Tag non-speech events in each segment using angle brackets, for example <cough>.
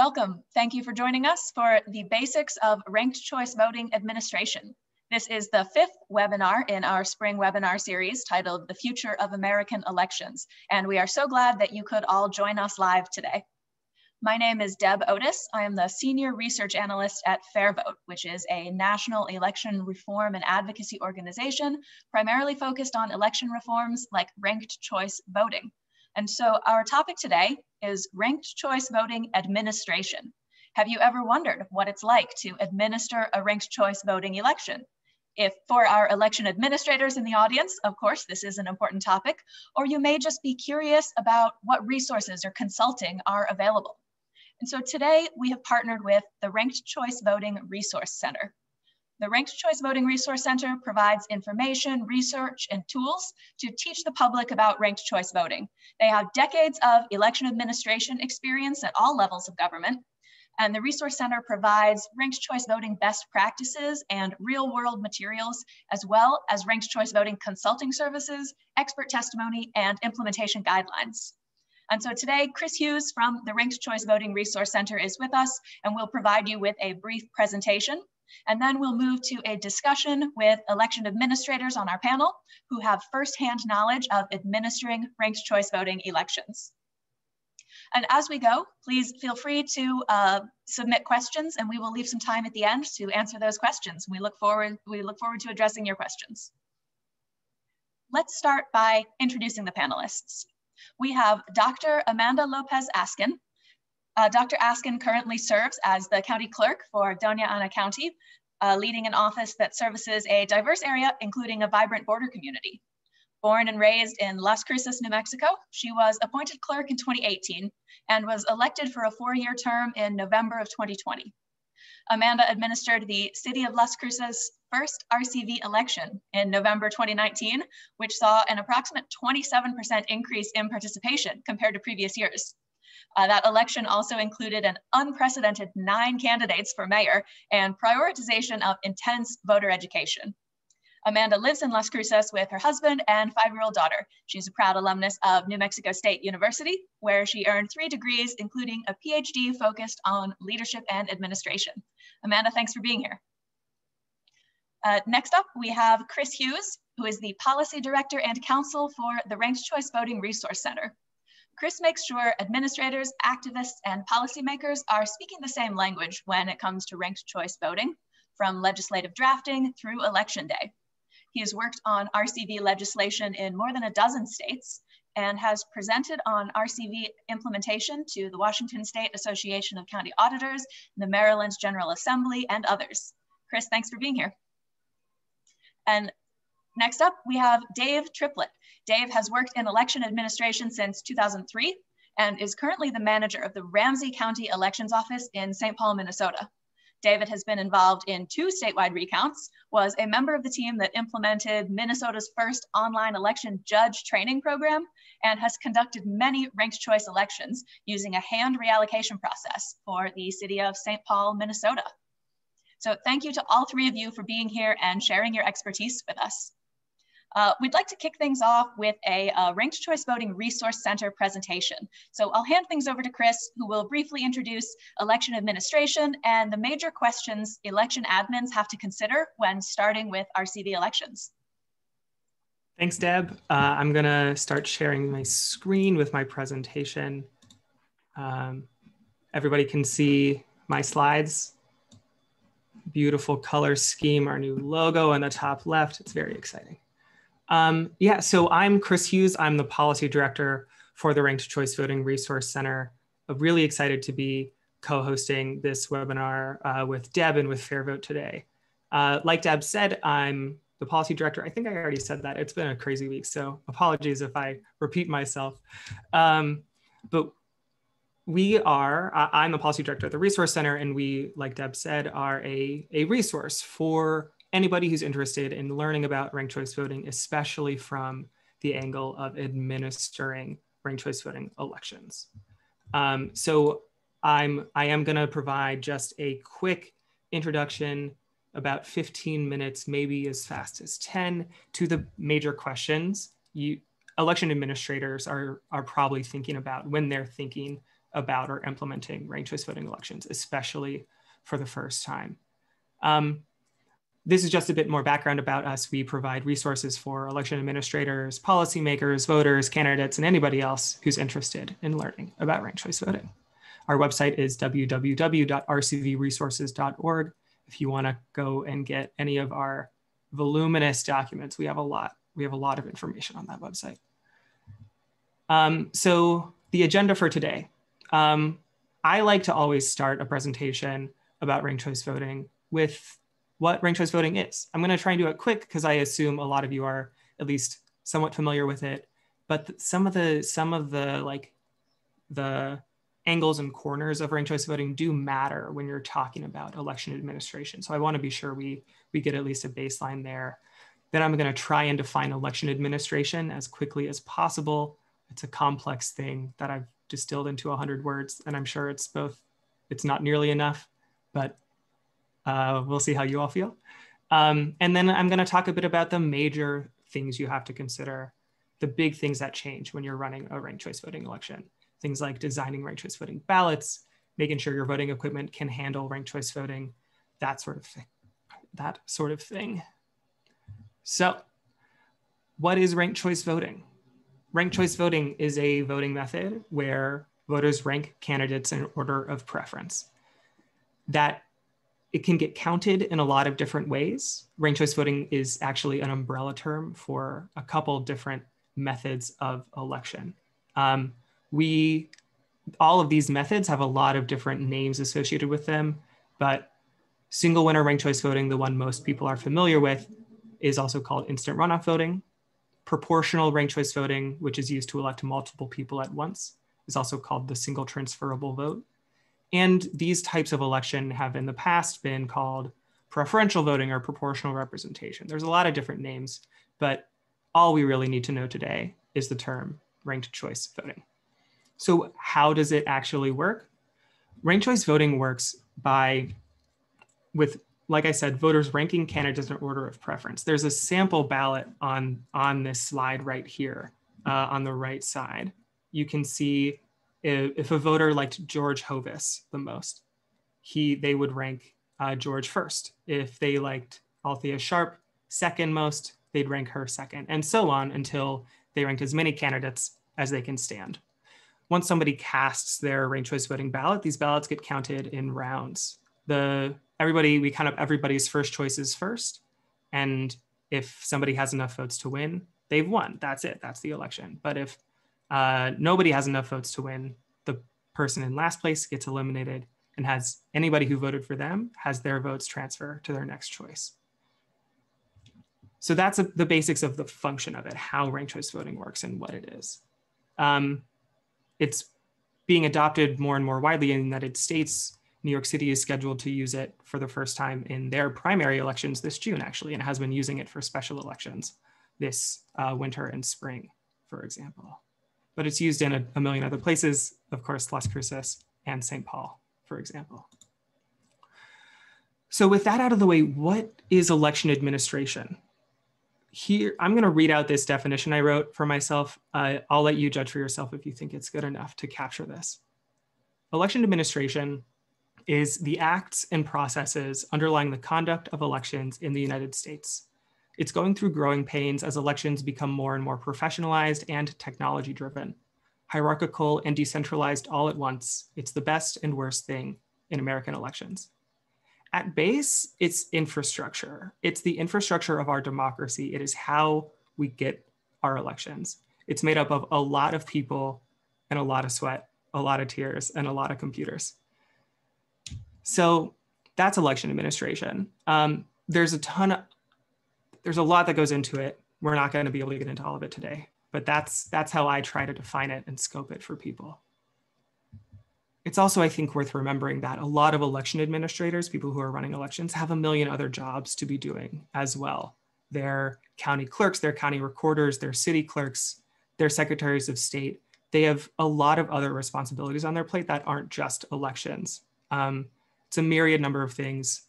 Welcome. Thank you for joining us for the basics of ranked choice voting administration. This is the fifth webinar in our spring webinar series titled The Future of American Elections. And we are so glad that you could all join us live today. My name is Deb Otis. I am the Senior Research Analyst at FairVote, which is a national election reform and advocacy organization primarily focused on election reforms like ranked choice voting. And so our topic today is ranked choice voting administration. Have you ever wondered what it's like to administer a ranked choice voting election? If for our election administrators in the audience, of course, this is an important topic, or you may just be curious about what resources or consulting are available. And so today we have partnered with the Ranked Choice Voting Resource Center. The Ranked Choice Voting Resource Center provides information, research, and tools to teach the public about ranked choice voting. They have decades of election administration experience at all levels of government, and the Resource Center provides ranked choice voting best practices and real world materials, as well as ranked choice voting consulting services, expert testimony, and implementation guidelines. And so today, Chris Hughes from the Ranked Choice Voting Resource Center is with us and will provide you with a brief presentation. And then we'll move to a discussion with election administrators on our panel who have firsthand knowledge of administering ranked choice voting elections. And as we go, please feel free to uh, submit questions and we will leave some time at the end to answer those questions. We look forward, we look forward to addressing your questions. Let's start by introducing the panelists. We have Dr. Amanda Lopez Askin, uh, Dr. Askin currently serves as the county clerk for Doña Ana County, uh, leading an office that services a diverse area, including a vibrant border community. Born and raised in Las Cruces, New Mexico, she was appointed clerk in 2018 and was elected for a four-year term in November of 2020. Amanda administered the City of Las Cruces first RCV election in November 2019, which saw an approximate 27% increase in participation compared to previous years. Uh, that election also included an unprecedented nine candidates for mayor and prioritization of intense voter education. Amanda lives in Las Cruces with her husband and five-year-old daughter. She's a proud alumnus of New Mexico State University, where she earned three degrees, including a PhD focused on leadership and administration. Amanda, thanks for being here. Uh, next up, we have Chris Hughes, who is the Policy Director and Counsel for the Ranked Choice Voting Resource Center. Chris makes sure administrators, activists, and policymakers are speaking the same language when it comes to ranked choice voting, from legislative drafting through election day. He has worked on RCV legislation in more than a dozen states and has presented on RCV implementation to the Washington State Association of County Auditors, the Maryland General Assembly, and others. Chris, thanks for being here. And next up, we have Dave Triplett. Dave has worked in election administration since 2003 and is currently the manager of the Ramsey County Elections Office in St. Paul, Minnesota. David has been involved in two statewide recounts, was a member of the team that implemented Minnesota's first online election judge training program, and has conducted many ranked choice elections using a hand reallocation process for the city of St. Paul, Minnesota. So thank you to all three of you for being here and sharing your expertise with us. Uh, we'd like to kick things off with a uh, Ranked Choice Voting Resource Center presentation. So I'll hand things over to Chris, who will briefly introduce election administration and the major questions election admins have to consider when starting with RCV elections. Thanks, Deb. Uh, I'm gonna start sharing my screen with my presentation. Um, everybody can see my slides. Beautiful color scheme, our new logo on the top left. It's very exciting. Um, yeah, so I'm Chris Hughes. I'm the policy director for the Ranked Choice Voting Resource Center. I'm really excited to be co-hosting this webinar uh, with Deb and with FairVote today. Uh, like Deb said, I'm the policy director. I think I already said that. It's been a crazy week, so apologies if I repeat myself. Um, but we are, I'm the policy director at the Resource Center, and we, like Deb said, are a, a resource for anybody who's interested in learning about ranked choice voting, especially from the angle of administering ranked choice voting elections. Um, so I'm, I am gonna provide just a quick introduction, about 15 minutes, maybe as fast as 10, to the major questions you, election administrators are, are probably thinking about when they're thinking about or implementing ranked choice voting elections, especially for the first time. Um, this is just a bit more background about us. We provide resources for election administrators, policymakers, voters, candidates, and anybody else who's interested in learning about ranked choice voting. Our website is www.rcvresources.org. If you want to go and get any of our voluminous documents, we have a lot. We have a lot of information on that website. Um, so the agenda for today. Um, I like to always start a presentation about ranked choice voting with what ranked choice voting is. I'm going to try and do it quick because I assume a lot of you are at least somewhat familiar with it. But some of the some of the like the angles and corners of ranked choice voting do matter when you're talking about election administration. So I want to be sure we we get at least a baseline there. Then I'm going to try and define election administration as quickly as possible. It's a complex thing that I've distilled into 100 words, and I'm sure it's both, it's not nearly enough, but uh, we'll see how you all feel. Um, and then I'm going to talk a bit about the major things you have to consider, the big things that change when you're running a ranked choice voting election. Things like designing ranked choice voting ballots, making sure your voting equipment can handle ranked choice voting, that sort of thing. That sort of thing. So, what is ranked choice voting? Ranked choice voting is a voting method where voters rank candidates in order of preference. That it can get counted in a lot of different ways. Ranked choice voting is actually an umbrella term for a couple different methods of election. Um, we, all of these methods have a lot of different names associated with them, but single winner ranked choice voting, the one most people are familiar with, is also called instant runoff voting. Proportional ranked choice voting, which is used to elect multiple people at once, is also called the single transferable vote. And these types of election have in the past been called preferential voting or proportional representation. There's a lot of different names, but all we really need to know today is the term ranked choice voting. So how does it actually work? Ranked choice voting works by, with, like I said, voters ranking candidates in order of preference. There's a sample ballot on, on this slide right here uh, on the right side. You can see if, if a voter liked George Hovis the most, he they would rank uh, George first. If they liked Althea Sharp second most, they'd rank her second, and so on until they ranked as many candidates as they can stand. Once somebody casts their ranked choice voting ballot, these ballots get counted in rounds. The everybody we count up everybody's first choices first, and if somebody has enough votes to win, they've won. That's it. That's the election. But if uh, nobody has enough votes to win. The person in last place gets eliminated and has anybody who voted for them has their votes transfer to their next choice. So that's a, the basics of the function of it, how ranked choice voting works and what it is. Um, it's being adopted more and more widely in the United States. New York City is scheduled to use it for the first time in their primary elections this June, actually, and has been using it for special elections this uh, winter and spring, for example but it's used in a, a million other places, of course, Las Cruces and St. Paul, for example. So with that out of the way, what is election administration? Here, I'm gonna read out this definition I wrote for myself. Uh, I'll let you judge for yourself if you think it's good enough to capture this. Election administration is the acts and processes underlying the conduct of elections in the United States. It's going through growing pains as elections become more and more professionalized and technology driven. Hierarchical and decentralized all at once, it's the best and worst thing in American elections. At base, it's infrastructure. It's the infrastructure of our democracy. It is how we get our elections. It's made up of a lot of people and a lot of sweat, a lot of tears, and a lot of computers. So that's election administration. Um, there's a ton there's a lot that goes into it. We're not going to be able to get into all of it today, but that's that's how I try to define it and scope it for people. It's also, I think, worth remembering that a lot of election administrators, people who are running elections, have a million other jobs to be doing as well. They're county clerks, they're county recorders, they're city clerks, they're secretaries of state. They have a lot of other responsibilities on their plate that aren't just elections. Um, it's a myriad number of things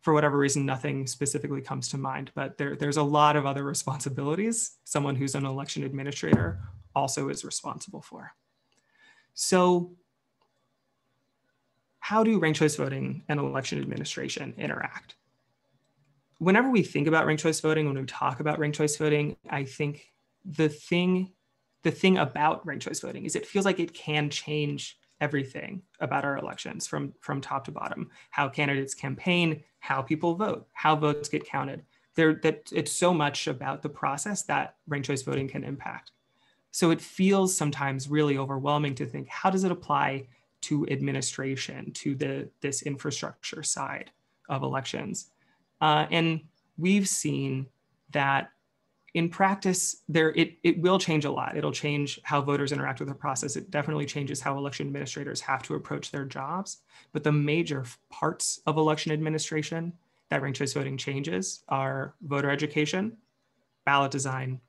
for whatever reason, nothing specifically comes to mind, but there, there's a lot of other responsibilities someone who's an election administrator also is responsible for. So how do ranked choice voting and election administration interact? Whenever we think about ranked choice voting, when we talk about ranked choice voting, I think the thing, the thing about ranked choice voting is it feels like it can change everything about our elections from, from top to bottom, how candidates campaign, how people vote, how votes get counted. There, that it's so much about the process that ranked choice voting can impact. So it feels sometimes really overwhelming to think, how does it apply to administration, to the this infrastructure side of elections? Uh, and we've seen that in practice, there it, it will change a lot. It'll change how voters interact with the process. It definitely changes how election administrators have to approach their jobs. But the major parts of election administration that ranked choice voting changes are voter education, ballot design,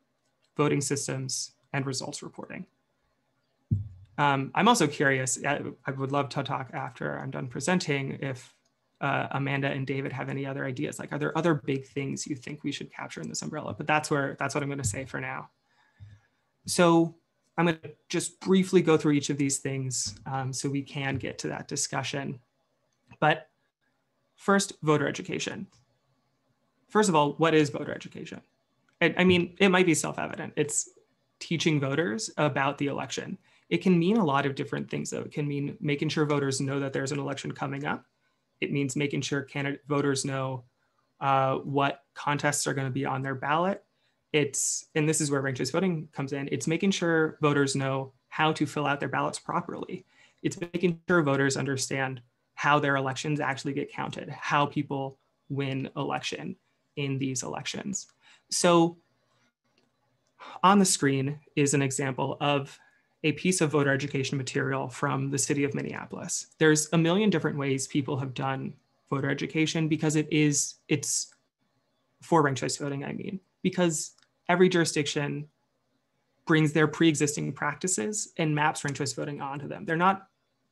voting systems, and results reporting. Um, I'm also curious, I, I, would love to talk after I'm done presenting if uh, Amanda and David have any other ideas. Like, are there other big things you think we should capture in this umbrella? But that's where, that's what I'm gonna say for now. So I'm gonna just briefly go through each of these things um, so we can get to that discussion. But first, voter education. First of all, what is voter education? I, I mean, it might be self-evident. It's teaching voters about the election. It can mean a lot of different things, though. It can mean making sure voters know that there's an election coming up. It means making sure candidate voters know uh, what contests are going to be on their ballot. It's, and this is where ranked choice voting comes in, it's making sure voters know how to fill out their ballots properly. It's making sure voters understand how their elections actually get counted, how people win election in these elections. So on the screen is an example of a piece of voter education material from the city of Minneapolis. There's a million different ways people have done voter education because it is, it's for ranked choice voting, I mean, because every jurisdiction brings their pre-existing practices and maps ranked choice voting onto them. They're not,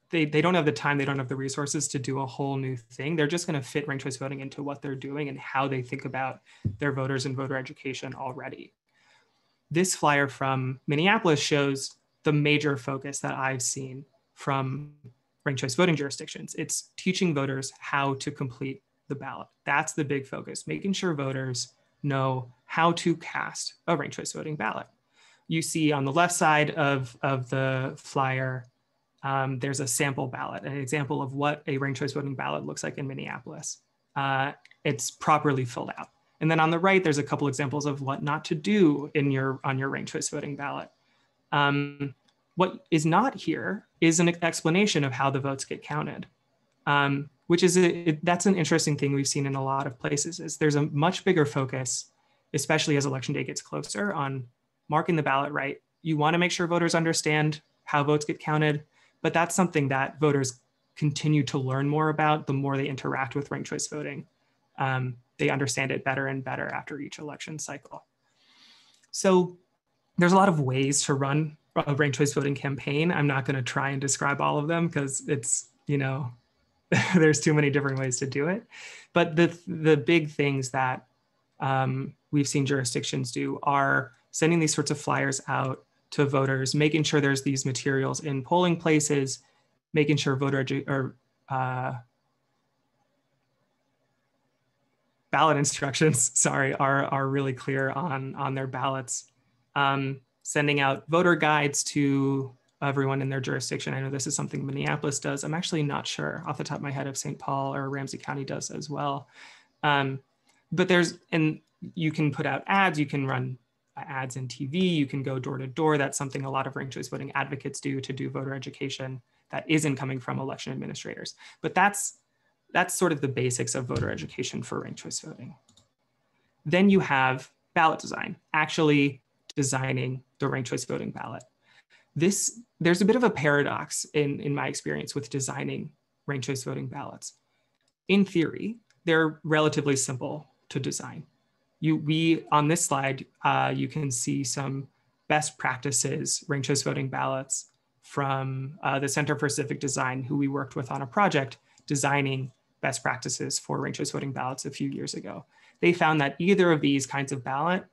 they, they don't have the time, they don't have the resources to do a whole new thing. They're just gonna fit ranked choice voting into what they're doing and how they think about their voters and voter education already this flyer from Minneapolis shows the major focus that I've seen from ranked choice voting jurisdictions. It's teaching voters how to complete the ballot. That's the big focus, making sure voters know how to cast a ranked choice voting ballot. You see on the left side of, of the flyer, um, there's a sample ballot, an example of what a ranked choice voting ballot looks like in Minneapolis. Uh, it's properly filled out. And then on the right, there's a couple examples of what not to do in your on your ranked choice voting ballot. Um, what is not here is an explanation of how the votes get counted, um, which is a, it, that's an interesting thing we've seen in a lot of places. Is there's a much bigger focus, especially as election day gets closer, on marking the ballot right. You want to make sure voters understand how votes get counted, but that's something that voters continue to learn more about the more they interact with ranked choice voting. Um, they understand it better and better after each election cycle. So there's a lot of ways to run a ranked choice voting campaign. I'm not going to try and describe all of them because it's, you know, <laughs> there's too many different ways to do it. But the, the big things that um, we've seen jurisdictions do are sending these sorts of flyers out to voters, making sure there's these materials in polling places, making sure voter or uh, ballot instructions, <laughs> sorry, are, are really clear on, on their ballots. Um, sending out voter guides to everyone in their jurisdiction. I know this is something Minneapolis does. I'm actually not sure off the top of my head if St. Paul or Ramsey County does as well. Um, but there's, and you can put out ads, you can run ads in TV, you can go door to door. That's something a lot of ranked choice voting advocates do to do voter education that isn't coming from election administrators. But that's that's sort of the basics of voter education for ranked choice voting. Then you have ballot design, actually designing the ranked choice voting ballot. This, there's a bit of a paradox in, in my experience with designing ranked choice voting ballots. In theory, they're relatively simple to design. You, we, on this slide, uh, you can see some best practices ranked choice voting ballots from uh, the Center for Civic Design, who we worked with on a project designing best practices for ranked choice voting ballots a few years ago. They found that either of these kinds of ballot,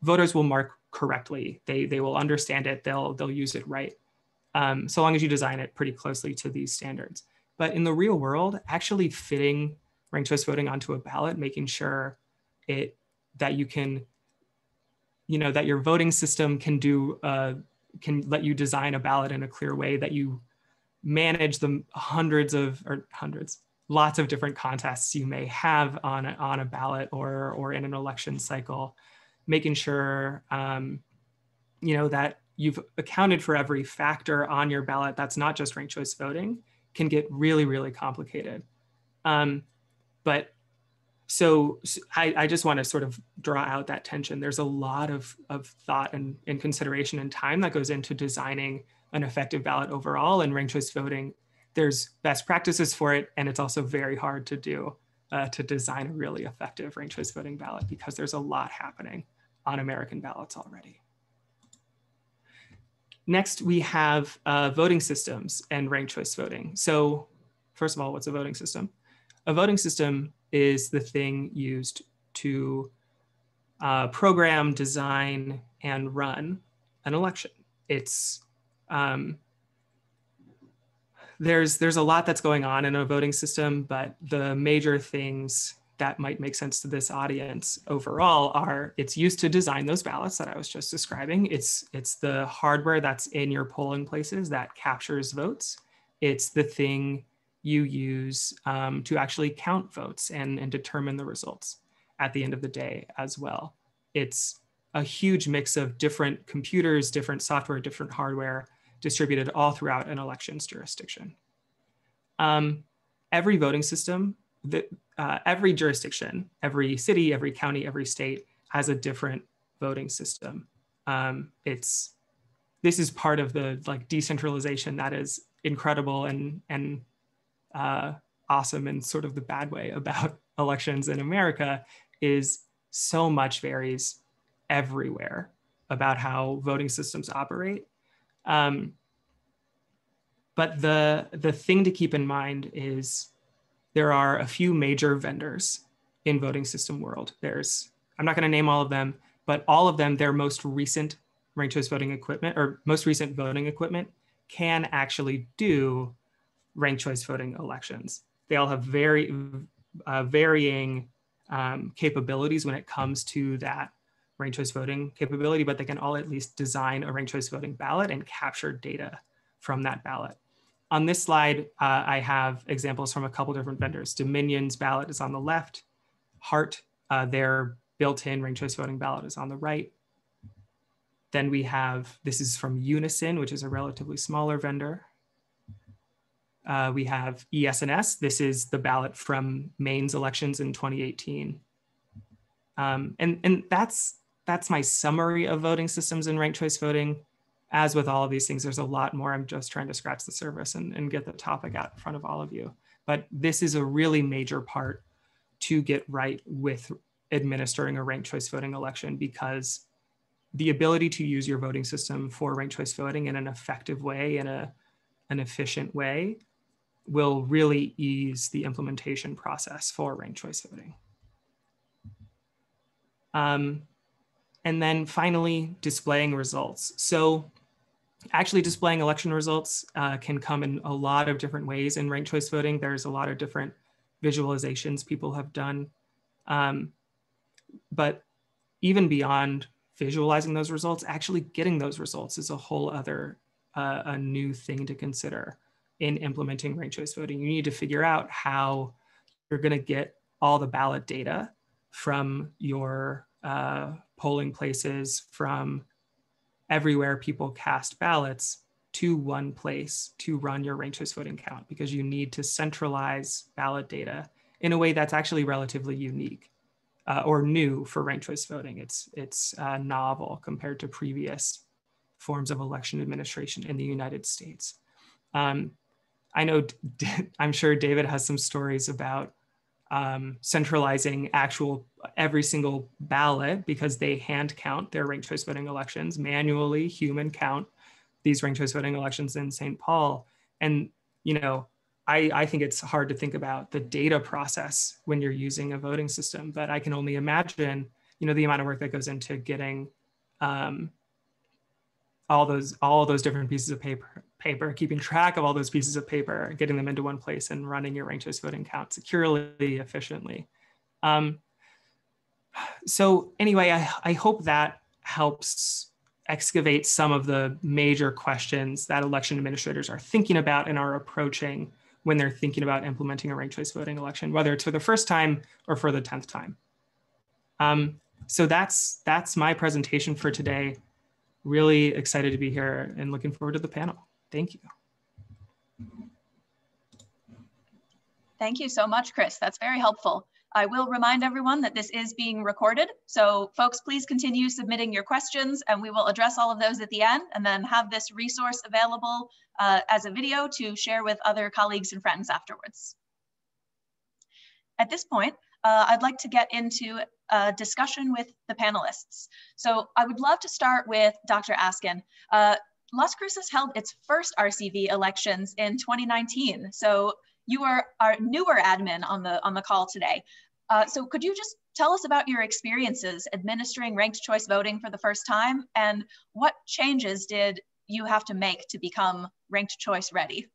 voters will mark correctly. They, they will understand it, they'll, they'll use it right, um, so long as you design it pretty closely to these standards. But in the real world, actually fitting ranked choice voting onto a ballot, making sure it that you can, you know, that your voting system can do uh, can let you design a ballot in a clear way that you manage the hundreds of or hundreds lots of different contests you may have on a, on a ballot or or in an election cycle making sure um, you know that you've accounted for every factor on your ballot that's not just ranked choice voting can get really really complicated. Um, but so, I, I, just want to sort of draw out that tension. There's a lot of, of thought and, and consideration and time that goes into designing an effective ballot overall and ranked choice voting. There's best practices for it and it's also very hard to do uh, to design a really effective ranked choice voting ballot because there's a lot happening on american ballots already Next, we have uh, voting systems and ranked choice voting. So first of all, what's a voting system? A voting system is the thing used to uh, program, design, and run an election. It's um, there's there's a lot that's going on in a voting system, but the major things that might make sense to this audience overall are it's used to design those ballots that I was just describing. It's it's the hardware that's in your polling places that captures votes. It's the thing you use um, to actually count votes and, and determine the results at the end of the day as well. It's a huge mix of different computers, different software, different hardware distributed all throughout an elections jurisdiction. Um, every voting system the, uh, every jurisdiction, every city, every county, every state has a different voting system. Um, it's this is part of the like decentralization that is incredible and and uh, awesome in sort of the bad way about <laughs> elections in America is so much varies everywhere about how voting systems operate. Um, but the the thing to keep in mind is there are a few major vendors in voting system world. There's, I'm not going to name all of them, but all of them, their most recent ranked choice voting equipment or most recent voting equipment can actually do ranked choice voting elections. They all have very uh, varying um, capabilities when it comes to that ranked choice voting capability, but they can all at least design a ranked choice voting ballot and capture data from that ballot. On this slide, uh, I have examples from a couple different vendors. Dominion's ballot is on the left. Hart, uh, their built-in ranked choice voting ballot is on the right. Then we have, this is from Unisyn, which is a relatively smaller vendor. Uh, we have ES&S. This is the ballot from Maine's elections in 2018. Um, and, and that's, that's my summary of voting systems and ranked choice voting as with all of these things, there's a lot more. I'm just trying to scratch the surface and, and get the topic out in front of all of you. But this is a really major part to get right with administering a ranked choice voting election because the ability to use your voting system for ranked choice voting in an effective way, in a, an efficient way, will really ease the implementation process for ranked choice voting. Um, and then finally, displaying results. So actually displaying election results uh, can come in a lot of different ways in ranked choice voting. There's a lot of different visualizations people have done. Um, but even beyond visualizing those results, actually getting those results is a whole other, uh, a new thing to consider in implementing ranked choice voting. You need to figure out how you're gonna get all the ballot data from your uh, polling places, from everywhere people cast ballots to one place to run your ranked choice voting count because you need to centralize ballot data in a way that's actually relatively unique uh, or new for ranked choice voting. It's, it's uh, novel compared to previous forms of election administration in the United States. Um, I know, <laughs> I'm sure David has some stories about um, centralizing actual every single ballot because they hand count their ranked choice voting elections manually, human count these ranked choice voting elections in St. Paul. And, you know, I, I think it's hard to think about the data process when you're using a voting system, but I can only imagine, you know, the amount of work that goes into getting um, all those all those different pieces of paper paper, keeping track of all those pieces of paper, getting them into one place and running your ranked choice voting count securely, efficiently. Um, so anyway, I, I hope that helps excavate some of the major questions that election administrators are thinking about and are approaching when they're thinking about implementing a ranked choice voting election, whether it's for the first time or for the 10th time. Um, so that's, that's my presentation for today. Really excited to be here and looking forward to the panel. Thank you. Thank you so much, Chris. That's very helpful. I will remind everyone that this is being recorded. So folks, please continue submitting your questions and we will address all of those at the end and then have this resource available uh, as a video to share with other colleagues and friends afterwards. At this point, uh, I'd like to get into a discussion with the panelists. So I would love to start with Dr. Askin. Uh, Las Cruces held its first RCV elections in 2019. So you are our newer admin on the on the call today. Uh, so could you just tell us about your experiences administering ranked choice voting for the first time and what changes did you have to make to become ranked choice ready?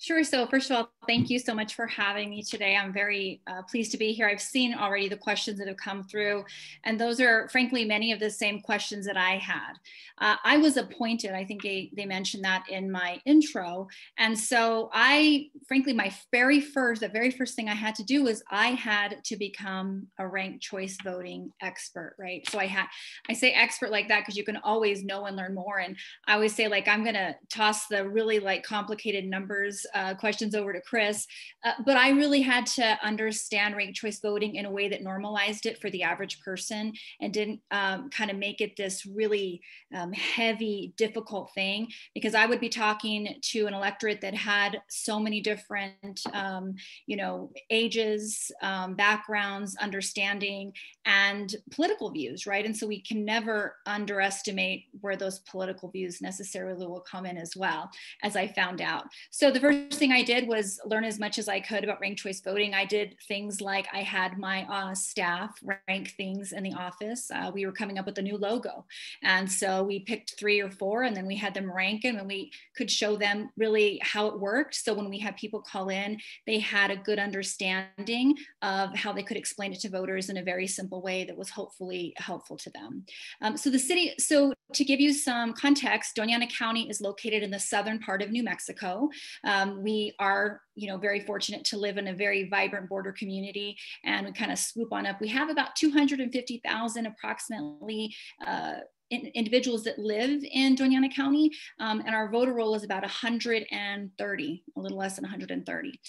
Sure. So first of all, thank you so much for having me today. I'm very uh, pleased to be here. I've seen already the questions that have come through, and those are frankly many of the same questions that I had. Uh, I was appointed, I think they, they mentioned that in my intro. And so I, frankly, my very first, the very first thing I had to do was I had to become a ranked choice voting expert, right? So I had, I say expert like that because you can always know and learn more. And I always say like, I'm going to toss the really like complicated numbers uh, questions over to Chris. Uh, but I really had to understand ranked choice voting in a way that normalized it for the average person and didn't um, kind of make it this really um, heavy, difficult thing. Because I would be talking to an electorate that had so many different, um, you know, ages, um, backgrounds, understanding, and political views, right? And so we can never underestimate where those political views necessarily will come in as well, as I found out. So the first thing I did was learn as much as I could about ranked choice voting. I did things like I had my uh, staff rank things in the office. Uh, we were coming up with a new logo. And so we picked three or four and then we had them rank them and we could show them really how it worked. So when we had people call in, they had a good understanding of how they could explain it to voters in a very simple way that was hopefully helpful to them. Um, so the city, so to give you some context, Doña Ana County is located in the southern part of New Mexico. Um, we are, you know, very fortunate to live in a very vibrant border community, and we kind of swoop on up. We have about 250,000 approximately. Uh, in, individuals that live in Doña Ana County, um, and our voter roll is about 130, a little less than 130.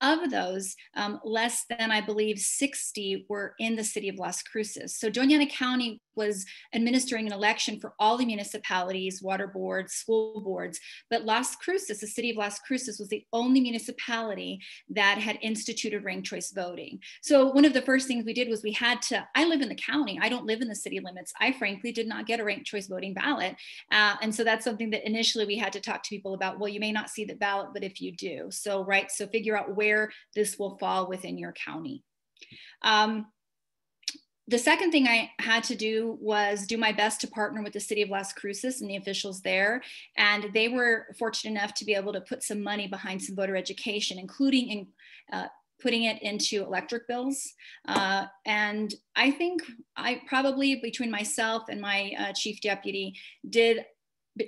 Of those, um, less than I believe 60 were in the city of Las Cruces. So Doña Ana County was administering an election for all the municipalities, water boards, school boards. But Las Cruces, the city of Las Cruces, was the only municipality that had instituted ranked choice voting. So one of the first things we did was we had to, I live in the county, I don't live in the city limits. I frankly did not get a ranked choice voting ballot. Uh, and so that's something that initially we had to talk to people about. Well, you may not see the ballot, but if you do. So, right, so figure out where this will fall within your county. Um, the second thing I had to do was do my best to partner with the city of Las Cruces and the officials there. And they were fortunate enough to be able to put some money behind some voter education, including in, uh, putting it into electric bills. Uh, and I think I probably, between myself and my uh, chief deputy, did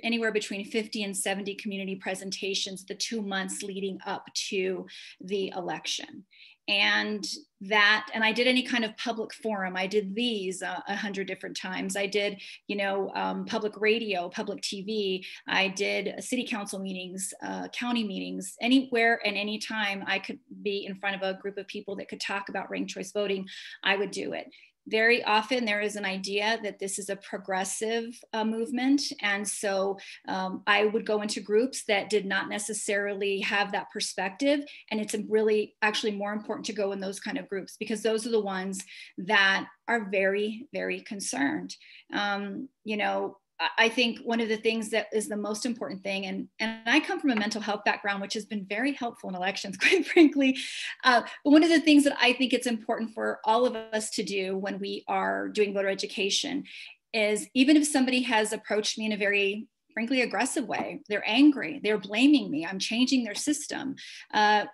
anywhere between 50 and 70 community presentations the two months leading up to the election and that and i did any kind of public forum. I did these uh, a hundred different times. I did you know um, public radio public tv i did city council meetings uh, county meetings anywhere and anytime i could be in front of a group of people that could talk about ranked choice voting i would do it very often there is an idea that this is a progressive uh, movement. And so um, I would go into groups that did not necessarily have that perspective. And it's really actually more important to go in those kind of groups because those are the ones that are very, very concerned. Um, you know, I think one of the things that is the most important thing, and, and I come from a mental health background, which has been very helpful in elections, <laughs> quite frankly. Uh, but one of the things that I think it's important for all of us to do when we are doing voter education is even if somebody has approached me in a very frankly aggressive way. They're angry. They're blaming me. I'm changing their system. Uh,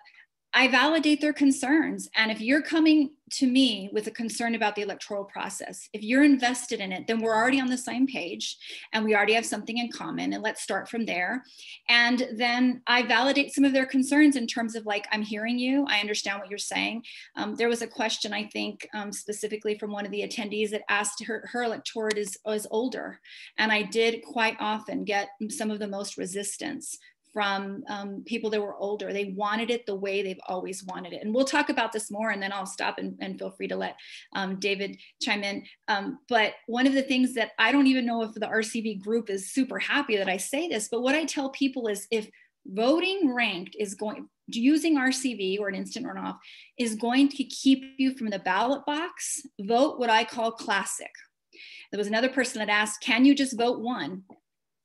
I validate their concerns. And if you're coming to me with a concern about the electoral process, if you're invested in it, then we're already on the same page and we already have something in common. And let's start from there. And then I validate some of their concerns in terms of like, I'm hearing you, I understand what you're saying. Um, there was a question, I think, um, specifically from one of the attendees that asked her, her electorate is, is older. And I did quite often get some of the most resistance from um, people that were older. They wanted it the way they've always wanted it. And we'll talk about this more and then I'll stop and, and feel free to let um, David chime in. Um, but one of the things that I don't even know if the RCV group is super happy that I say this, but what I tell people is if voting ranked is going, using RCV or an instant runoff is going to keep you from the ballot box, vote what I call classic. There was another person that asked, can you just vote one?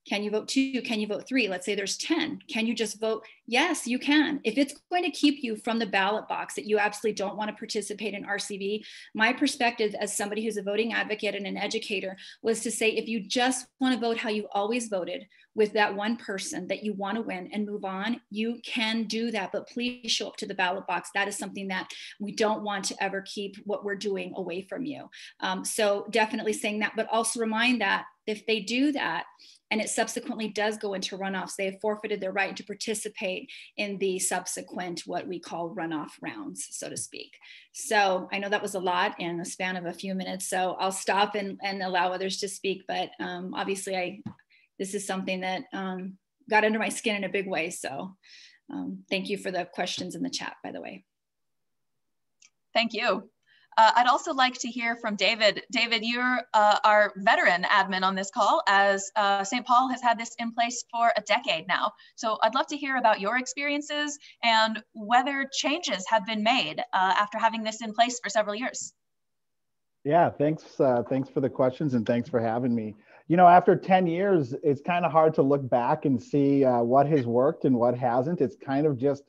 Can you vote two? Can you vote three? Let's say there's 10. Can you just vote? Yes, you can. If it's going to keep you from the ballot box that you absolutely don't want to participate in RCV, my perspective as somebody who's a voting advocate and an educator was to say if you just want to vote how you always voted with that one person that you want to win and move on, you can do that. But please show up to the ballot box. That is something that we don't want to ever keep what we're doing away from you. Um, so definitely saying that, but also remind that if they do that, and it subsequently does go into runoffs, they have forfeited their right to participate in the subsequent, what we call runoff rounds, so to speak. So I know that was a lot in a span of a few minutes, so I'll stop and, and allow others to speak, but um, obviously I, this is something that um, got under my skin in a big way. So um, thank you for the questions in the chat, by the way. Thank you. Uh, I'd also like to hear from David. David, you're uh, our veteran admin on this call as uh, St. Paul has had this in place for a decade now. So I'd love to hear about your experiences and whether changes have been made uh, after having this in place for several years. Yeah, thanks. Uh, thanks for the questions and thanks for having me. You know, after 10 years, it's kind of hard to look back and see uh, what has worked and what hasn't. It's kind of just,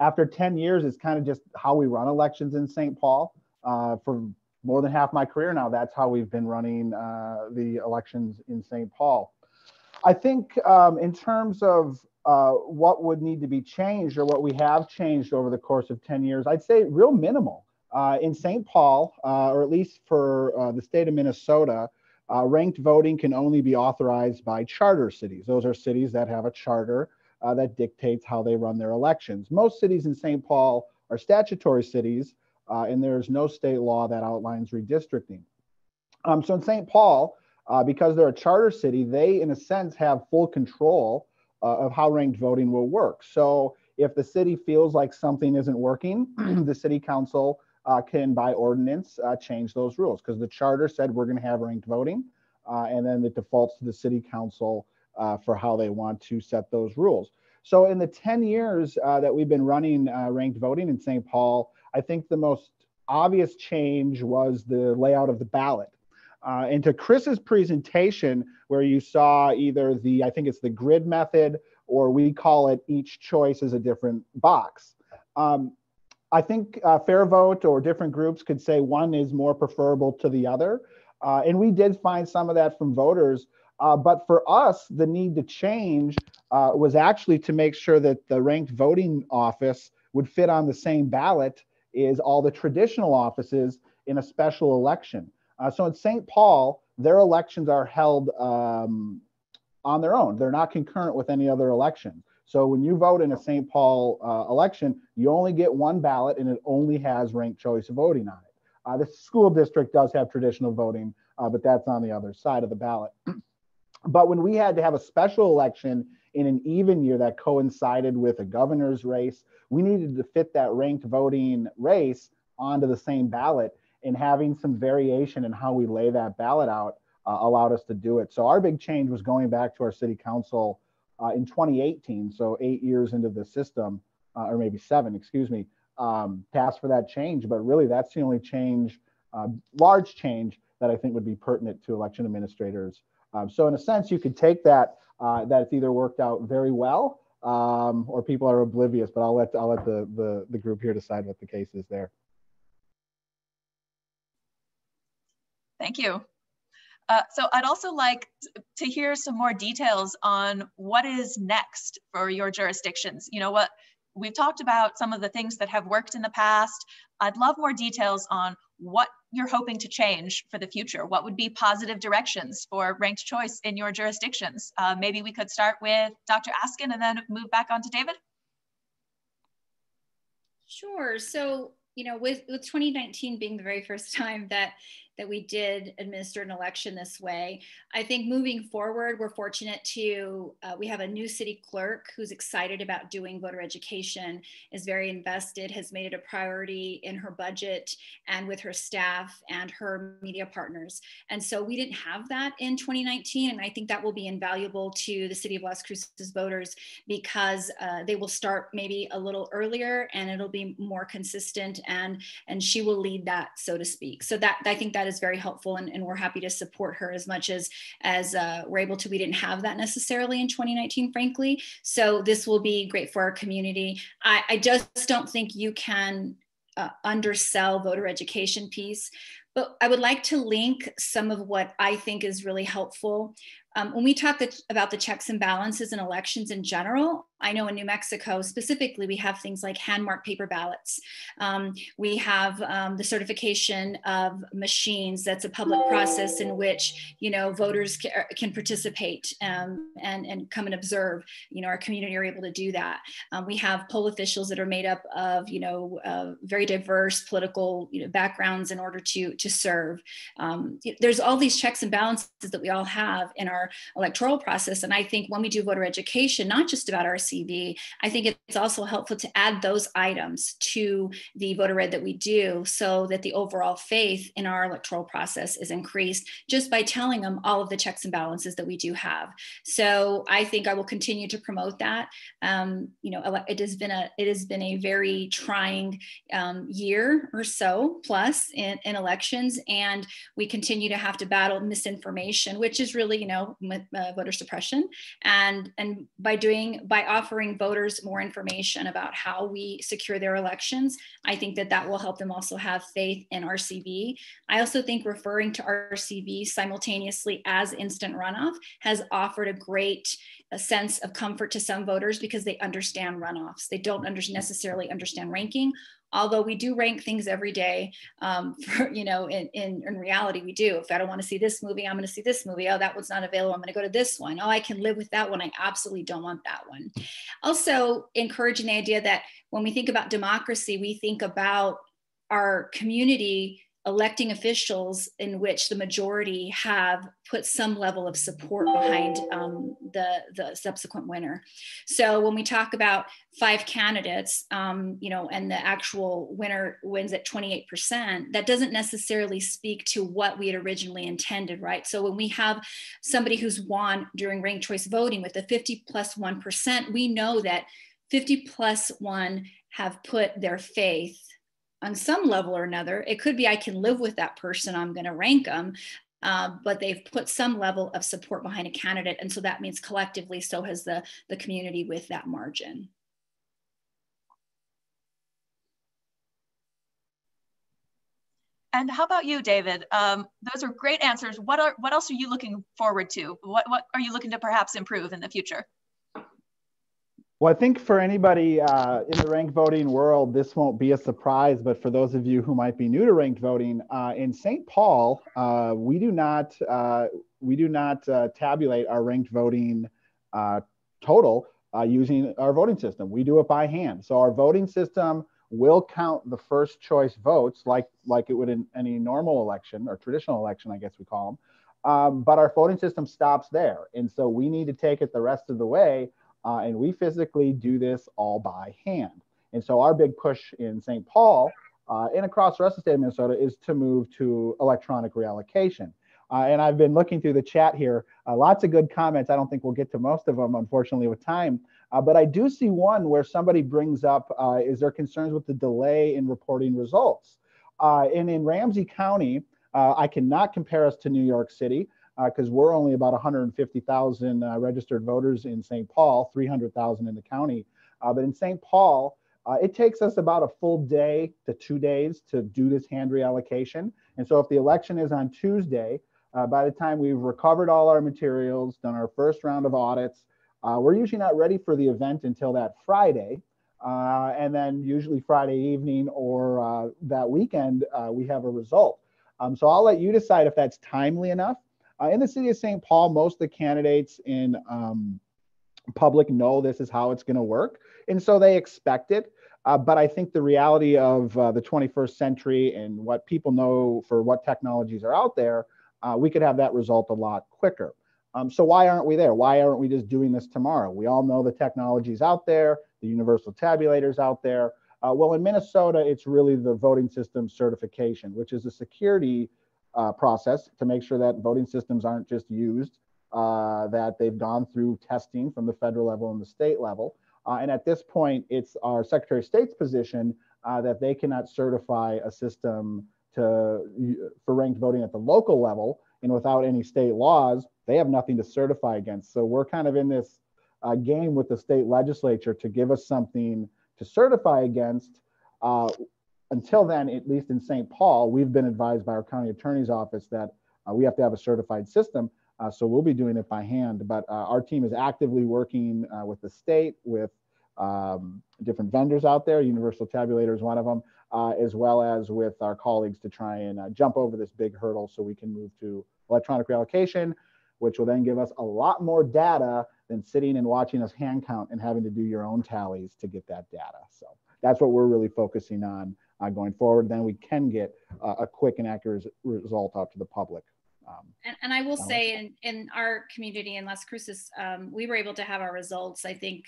after 10 years, it's kind of just how we run elections in St. Paul uh, for more than half my career now, that's how we've been running uh, the elections in St. Paul. I think um, in terms of uh, what would need to be changed or what we have changed over the course of 10 years, I'd say real minimal. Uh, in St. Paul, uh, or at least for uh, the state of Minnesota, ranked voting can only be authorized by charter cities. Those are cities that have a charter that dictates how they run their elections. Most cities in St. Paul are statutory cities, uh, and there's no state law that outlines redistricting. Um, so in St. Paul, uh, because they're a charter city, they, in a sense, have full control uh, of how ranked voting will work. So if the city feels like something isn't working, <clears throat> the city council uh, can, by ordinance, uh, change those rules because the charter said we're going to have ranked voting, uh, and then it defaults to the city council for how they want to set those rules. So in the 10 years that we've been running ranked voting in St. Paul, I think the most obvious change was the layout of the ballot. Uh, and to Chris's presentation, where you saw either the, I think it's the grid method, or we call it each choice is a different box. Um, I think uh, FairVote or different groups could say one is more preferable to the other. Uh, and we did find some of that from voters. Uh, but for us, the need to change uh, was actually to make sure that the ranked voting office would fit on the same ballot is all the traditional offices in a special election. Uh, so in St. Paul, their elections are held um, on their own. They're not concurrent with any other election. So when you vote in a St. Paul uh, election, you only get one ballot and it only has ranked choice voting on it. Uh, the school district does have traditional voting, uh, but that's on the other side of the ballot. <clears throat> but when we had to have a special election in an even year that coincided with a governor's race. We needed to fit that ranked voting race onto the same ballot, and having some variation in how we lay that ballot out uh, allowed us to do it. So our big change was going back to our city council uh, in 2018, so eight years into the system, uh, or maybe seven, excuse me, um, to ask for that change. But really, that's the only change, uh, large change that I think would be pertinent to election administrators. Um, so in a sense, you could take that uh, that it's either worked out very well um, or people are oblivious. But I'll let I'll let the, the the group here decide what the case is there. Thank you. Uh, so I'd also like to hear some more details on what is next for your jurisdictions. You know, what we've talked about some of the things that have worked in the past. I'd love more details on what you're hoping to change for the future. What would be positive directions for ranked choice in your jurisdictions? Uh, maybe we could start with Dr. Askin and then move back on to David. Sure. So, you know, with, with 2019 being the very first time that that we did administer an election this way. I think moving forward, we're fortunate to, uh, we have a new city clerk who's excited about doing voter education, is very invested, has made it a priority in her budget and with her staff and her media partners. And so we didn't have that in 2019. And I think that will be invaluable to the city of Las Cruces voters because uh, they will start maybe a little earlier and it'll be more consistent and, and she will lead that, so to speak. So that, I think that that is very helpful and, and we're happy to support her as much as as uh, we're able to. We didn't have that necessarily in 2019 frankly. So this will be great for our community. I, I just don't think you can uh, undersell voter education piece but I would like to link some of what I think is really helpful. Um, when we talk the, about the checks and balances in elections in general, I know in New Mexico specifically, we have things like hand marked paper ballots. Um, we have um, the certification of machines. That's a public process in which you know voters can, can participate um, and and come and observe. You know, our community are able to do that. Um, we have poll officials that are made up of you know uh, very diverse political you know, backgrounds in order to to serve. Um, there's all these checks and balances that we all have in our electoral process, and I think when we do voter education, not just about our CV, I think it's also helpful to add those items to the voter ed that we do so that the overall faith in our electoral process is increased just by telling them all of the checks and balances that we do have. So I think I will continue to promote that. Um, you know, it has been a it has been a very trying um, year or so plus in, in elections, and we continue to have to battle misinformation, which is really you know uh, voter suppression, and and by doing by offering voters more information about how we secure their elections, I think that that will help them also have faith in RCV. I also think referring to RCV simultaneously as instant runoff has offered a great a sense of comfort to some voters because they understand runoffs. They don't under necessarily understand ranking, although we do rank things every day um, <laughs> for you know in, in, in reality we do. If i don't want to see this movie i'm going to see this movie. Oh that one's not available. I'm going to go to this one. Oh i can live with that one. I absolutely don't want that one. Also encouraging the idea that when we think about democracy we think about our community electing officials in which the majority have put some level of support behind um, the, the subsequent winner. So when we talk about five candidates, um, you know, and the actual winner wins at 28%, that doesn't necessarily speak to what we had originally intended, right? So when we have somebody who's won during ranked choice voting with the 50 plus 1, we know that 50 plus one have put their faith on some level or another. It could be I can live with that person, I'm going to rank them. Uh, but they've put some level of support behind a candidate. And so that means collectively, so has the, the community with that margin. And how about you, David? Um, those are great answers. What are what else are you looking forward to? What what are you looking to perhaps improve in the future? Well, I think for anybody uh, in the ranked voting world, this won't be a surprise. But for those of you who might be new to ranked voting, uh, in St. Paul, uh, we do not uh, we do not uh, tabulate our ranked voting uh, total using our voting system. We do it by hand. So our voting system will count the first choice votes like like it would in any normal election or traditional election, I guess we call them. Um, but our voting system stops there, and so we need to take it the rest of the way uh, and we physically do this all by hand. And so our big push in St. Paul uh, and across the rest of the state of Minnesota is to move to electronic reallocation. Uh, and I've been looking through the chat here, uh, lots of good comments. I don't think we'll get to most of them, unfortunately, with time. Uh, but I do see one where somebody brings up, uh, is there concerns with the delay in reporting results? and in Ramsey County, I cannot compare us to New York City because uh, we're only about 150,000 uh, registered voters in St. Paul, 300,000 in the county. Uh, but in St. Paul, uh, it takes us about a full day to two days to do this hand reallocation. And so if the election is on Tuesday, Uh, by the time we've recovered all our materials, done our first round of audits, uh, we're usually not ready for the event until that Friday. And then usually Friday evening or that weekend, we have a result. Um, so I'll let you decide if that's timely enough. Uh, in the city of St. Paul, most of the candidates in um, public know this is how it's going to work. And so they expect it. Uh, but I think the reality of uh, the 21st century and what people know for what technologies are out there, we could have that result a lot quicker. Um, so why aren't we there? Why aren't we just doing this tomorrow? We all know the technologies out there, the universal tabulator's out there. Uh, well, in Minnesota, it's really the voting system certification, which is a security uh, process to make sure that voting systems aren't just used, uh, that they've gone through testing from the federal level and the state level. Uh, and at this point, it's our Secretary of State's position uh, that they cannot certify a system to for ranked voting at the local level and without any state laws, they have nothing to certify against. So we're kind of in this uh, game with the state legislature to give us something to certify against. Uh, until then, at least in St. Paul, we've been advised by our county attorney's office that uh, we have to have a certified system. Uh, so we'll be doing it by hand. But uh, our team is actively working uh, with the state, with um, different vendors out there. Universal Tabulator is one of them, uh, as well as with our colleagues to try and uh, jump over this big hurdle so we can move to electronic reallocation, which will then give us a lot more data than sitting and watching us hand count and having to do your own tallies to get that data. So that's what we're really focusing on uh, going forward. Then we can get uh, a quick and accurate result out to the public. Um, and, and, I will say in, in our community in Las Cruces, um, we were able to have our results, I think,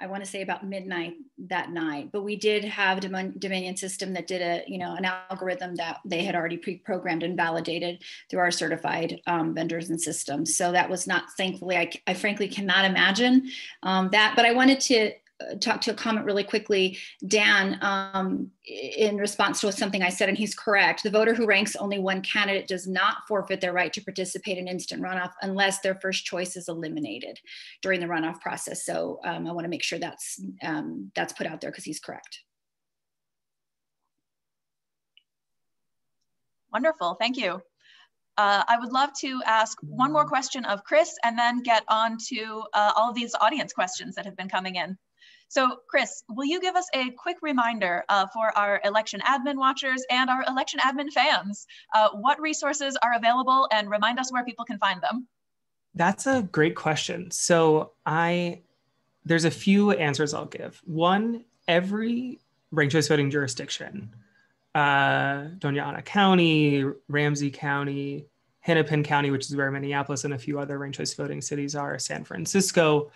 I want to say about midnight that night. But we did have Dominion system that did a, you know, an algorithm that they had already pre-programmed and validated through our certified um, vendors and systems. So that was not, thankfully, I, I frankly cannot imagine um, that. But I wanted to talk to a comment really quickly. Dan, um, in response to something I said, and he's correct, the voter who ranks only one candidate does not forfeit their right to participate in instant runoff unless their first choice is eliminated during the runoff process. So um, I want to make sure that's um, that's put out there because he's correct. Wonderful, thank you. Uh, I would love to ask one more question of Chris and then get on to uh, all of these audience questions that have been coming in. So Chris, will you give us a quick reminder uh, for our election admin watchers and our election admin fans, uh, what resources are available and remind us where people can find them? That's a great question. So I, there's a few answers I'll give. One, every ranked choice voting jurisdiction, uh, Doña Ana County, Ramsey County, Hennepin County, which is where Minneapolis and a few other ranked choice voting cities are, San Francisco,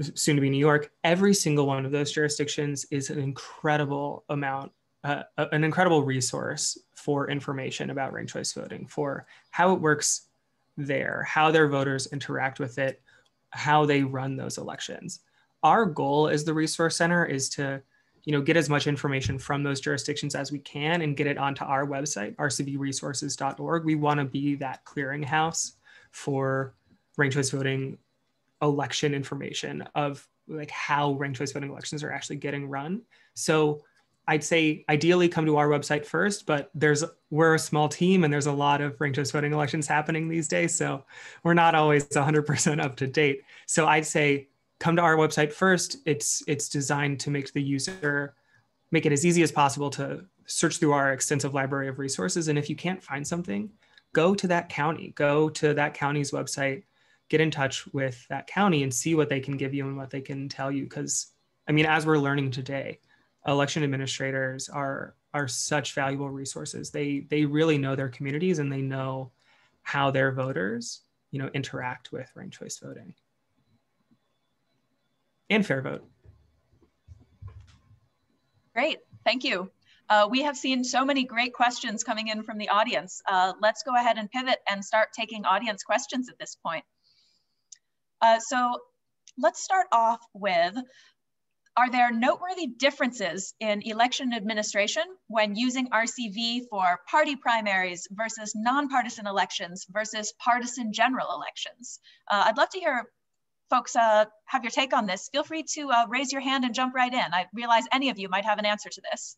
soon to be New York, every single one of those jurisdictions is an incredible amount, uh, an incredible resource for information about ranked choice voting, for how it works there, how their voters interact with it, how they run those elections. Our goal as the resource center is to you know, get as much information from those jurisdictions as we can and get it onto our website, rcvresources.org. We want to be that clearinghouse for ranked choice voting election information of like how ranked choice voting elections are actually getting run. So I'd say ideally come to our website first, but there's we're a small team and there's a lot of ranked choice voting elections happening these days, so we're not always 100% up to date. So I'd say come to our website first. It's it's designed to make the user make it as easy as possible to search through our extensive library of resources and if you can't find something, go to that county, go to that county's website get in touch with that county and see what they can give you and what they can tell you. Because i mean as we're learning today election administrators are are such valuable resources. They they really know their communities and they know how their voters you know interact with ranked choice voting. And FairVote. Great. Thank you. Uh, we have seen so many great questions coming in from the audience. Uh, let's go ahead and pivot and start taking audience questions at this point. Uh, so let's start off with, are there noteworthy differences in election administration when using RCV for party primaries versus nonpartisan elections versus partisan general elections? Uh, I'd love to hear folks uh, have your take on this. Feel free to uh, raise your hand and jump right in. I realize any of you might have an answer to this.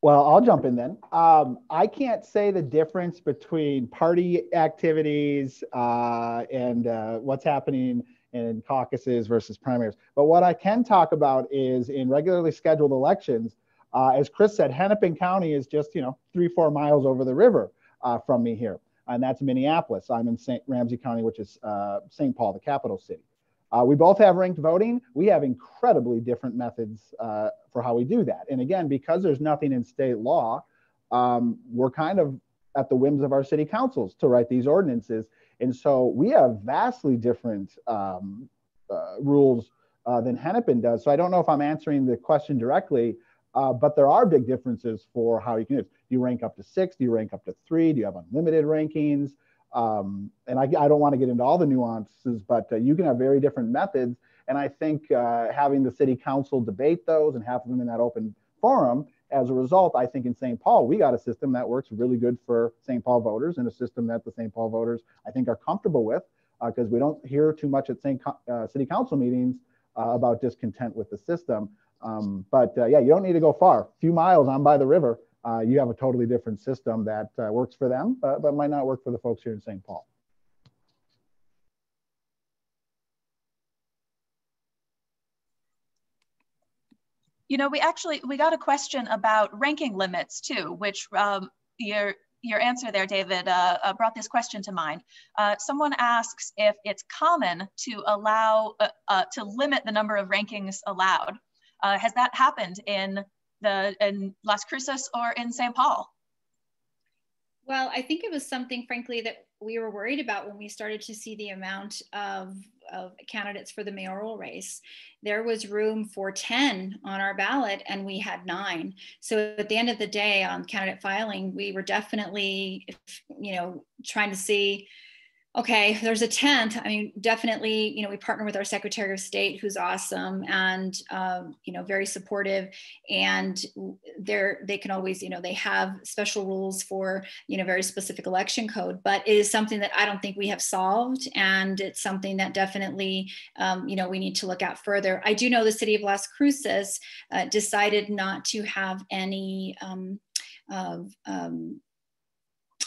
Well, I'll jump in then. Um, I can't say the difference between party activities uh, and uh, what's happening in caucuses versus primaries. But what I can talk about is in regularly scheduled elections, uh, as Chris said, Hennepin County is just, you know, three, four miles over the river uh, from me here. And that's Minneapolis. I'm in St. Ramsey County, which is uh, St. Paul, the capital city. Uh, we both have ranked voting. We have incredibly different methods uh, for how we do that. And again, because there's nothing in state law, um, we're kind of at the whims of our city councils to write these ordinances. And so we have vastly different um, uh, rules uh, than Hennepin does. So I don't know if I'm answering the question directly, uh, but there are big differences for how you can do it. Do you rank up to six? Do you rank up to three? Do you have unlimited rankings? Um, and I, I, don't want to get into all the nuances, but uh, you can have very different methods. And I think uh, having the city council debate those and have them in that open forum, as a result, I think in St. Paul, we got a system that works really good for St. Paul voters and a system that the St. Paul voters, I think, are comfortable with because uh, we don't hear too much at St. Uh, city council meetings uh, about discontent with the system. Um, but uh, yeah, you don't need to go far. A few miles on by the river, uh, you have a totally different system that uh, works for them, but, but might not work for the folks here in St. Paul. You know, we actually, we got a question about ranking limits too, which um, your, your answer there, David, uh, uh, brought this question to mind. Uh, someone asks if it's common to allow, uh, uh, to limit the number of rankings allowed. Uh, has that happened in the in Las Cruces or in St. Paul? Well, I think it was something, frankly, that we were worried about when we started to see the amount of, of candidates for the mayoral race. There was room for 10 on our ballot, and we had nine. So at the end of the day, on candidate filing, we were definitely, you know, trying to see okay, there's a tent. I mean, definitely, you know, we partner with our Secretary of State, who's awesome and, um, you know, very supportive. And they're, they can always, you know, they have special rules for, you know, very specific election code, but it is something that I don't think we have solved. And it's something that definitely, um, you know, we need to look at further. I do know the city of Las Cruces uh, decided not to have any um, of um,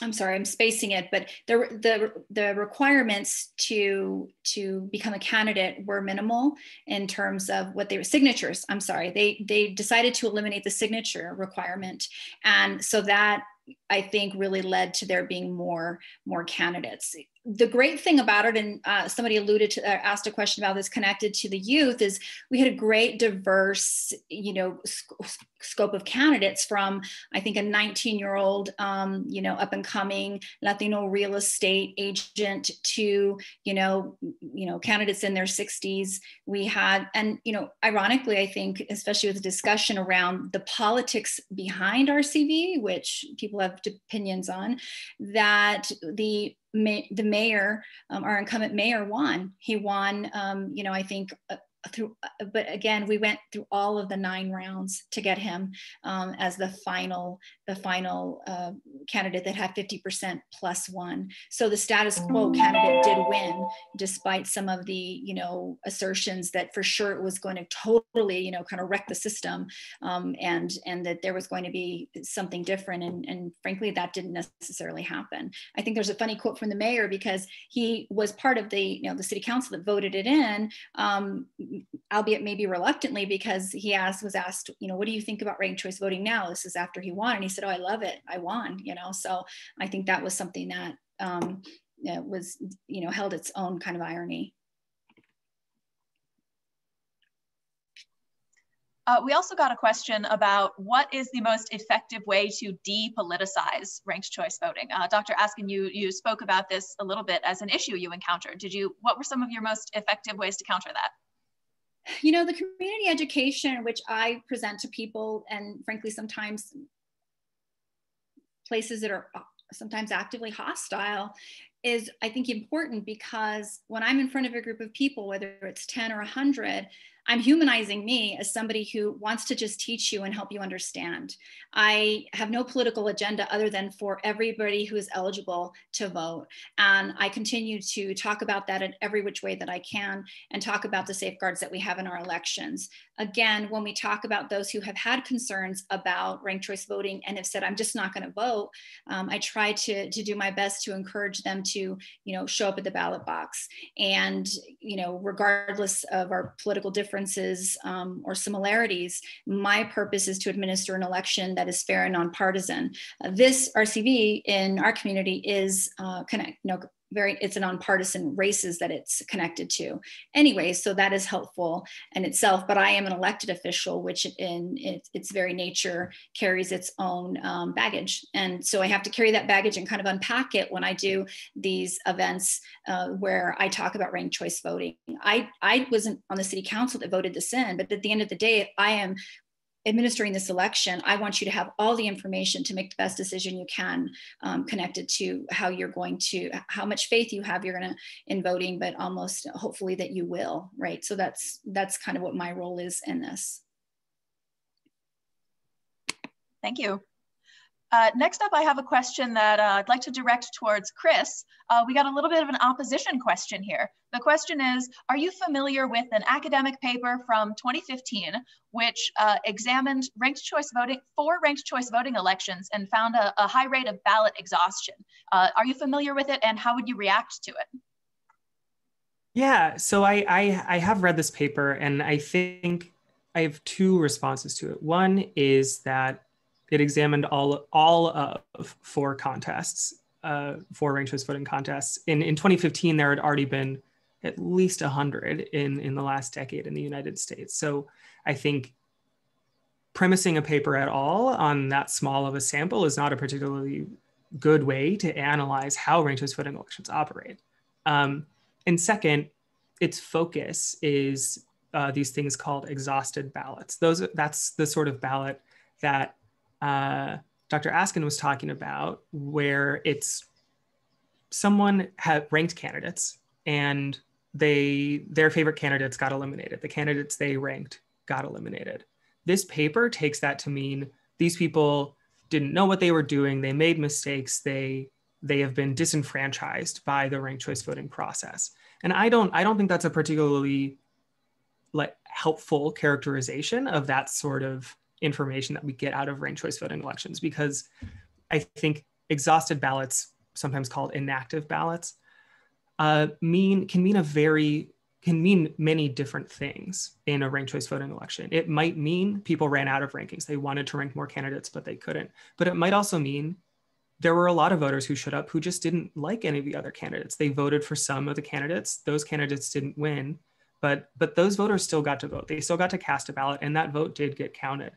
I'm sorry, I'm spacing it, but the, the, the requirements to, to become a candidate were minimal in terms of what they were signatures. I'm sorry, they, they decided to eliminate the signature requirement. And so that I think really led to there being more, more candidates the great thing about it, and uh, somebody alluded to, uh, asked a question about this connected to the youth, is we had a great diverse, you know, sc- scope of candidates from, I think, a 19 year old, um, you know, up and coming Latino real estate agent to, you know, you know, candidates in their 60s. We had, and you know, ironically, I think, especially with the discussion around the politics behind RCV, which people have opinions on, that the the mayor, um, our incumbent mayor won. He won, um, you know, I think uh, through, uh, but again, we went through all of the nine rounds to get him um, as the final, the final uh, candidate that had 50% plus one. So the status quo candidate did win, despite some of the, you know, assertions that for sure it was going to totally, you know, kind of wreck the system, um, and and that there was going to be something different. And, and frankly, that didn't necessarily happen. I think there's a funny quote from the mayor because he was part of the, you know, the city council that voted it in. Um, albeit maybe reluctantly, because he asked was asked, you know, what do you think about ranked choice voting now? This is after he won, and he said, "Oh, I love it. I won." You know, so I think that was something that um, was, you know, held its own kind of irony. Uh, we also got a question about what is the most effective way to depoliticize ranked choice voting. Uh, Dr. Askin, you, you spoke about this a little bit as an issue you encountered. Did you, what were some of your most effective ways to counter that? you know the community education which i present to people and frankly sometimes places that are uh, sometimes actively hostile is i think important because when i'm in front of a group of people whether it's 10 or 100 I'm humanizing me as somebody who wants to just teach you and help you understand. I have no political agenda other than for everybody who is eligible to vote. And I continue to talk about that in every which way that I can and talk about the safeguards that we have in our elections. Again, when we talk about those who have had concerns about ranked choice voting and have said, I'm just not going to vote, um, I try to, to do my best to encourage them to, you know, show up at the ballot box. And, you know, regardless of our political differences um, or similarities, my purpose is to administer an election that is fair and nonpartisan. Uh, this RCV in our community is uh, connect, you know, very it's a nonpartisan races that it's connected to. Anyway so that is helpful in itself but i am an elected official which in its, its very nature carries its own um, baggage. And so i have to carry that baggage and kind of unpack it when i do these events uh, where i talk about ranked choice voting. I i wasn't on the city council that voted this in but at the end of the day i am administering this election, I want you to have all the information to make the best decision you can um, connected to how you're going to, how much faith you have you're going to in voting, but almost hopefully that you will, right? So that's that's kind of what my role is in this. Thank you. Uh, next up, I have a question that uh, I'd like to direct towards Chris. Uh, we got a little bit of an opposition question here. The question is, are you familiar with an academic paper from 2015, which uh, examined ranked choice voting, four ranked choice voting elections and found a, a high rate of ballot exhaustion? Uh, are you familiar with it and how would you react to it? Yeah, so I, I, I have read this paper and I think I have two responses to it. One is that it examined all all of four contests, uh, four ranked choice voting contests. In in 2015, there had already been at least 100 in in the last decade in the United States. So I think premising a paper at all on that small of a sample is not a particularly good way to analyze how ranked choice voting elections operate. Um, and second, its focus is uh, these things called exhausted ballots. Those that's the sort of ballot that uh, Dr. Askin was talking about, where it's someone had ranked candidates and they their favorite candidates got eliminated. The candidates they ranked got eliminated. This paper takes that to mean these people didn't know what they were doing. They made mistakes. They they have been disenfranchised by the ranked choice voting process. And I don't I don't think that's a particularly like helpful characterization of that sort of information that we get out of ranked choice voting elections because I think exhausted ballots, sometimes called inactive ballots, uh, mean can mean a very can mean many different things in a ranked choice voting election. It might mean people ran out of rankings. They wanted to rank more candidates, but they couldn't. But it might also mean there were a lot of voters who showed up who just didn't like any of the other candidates. They voted for some of the candidates. Those candidates didn't win, but but those voters still got to vote. They still got to cast a ballot, and that vote did get counted.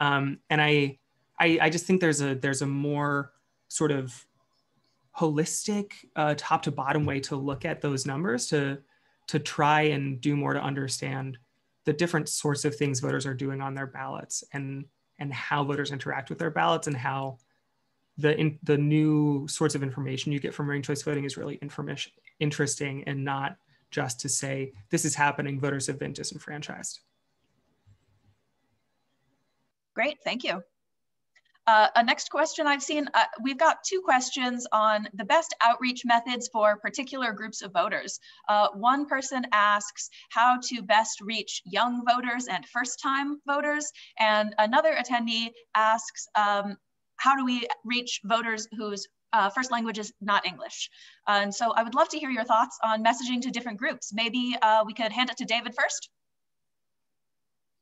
Um, and I, I, I just think there's a there's a more sort of holistic, uh, top to bottom way to look at those numbers to to try and do more to understand the different sorts of things voters are doing on their ballots and and how voters interact with their ballots and how the in, the new sorts of information you get from ranked choice voting is really information interesting and not just to say this is happening. Voters have been disenfranchised Great, thank you. Uh, a next question I've seen, uh, we've got two questions on the best outreach methods for particular groups of voters. Uh, one person asks how to best reach young voters and first time voters. And another attendee asks um, how do we reach voters whose uh, first language is not English. and so I would love to hear your thoughts on messaging to different groups. Maybe uh, we could hand it to David first.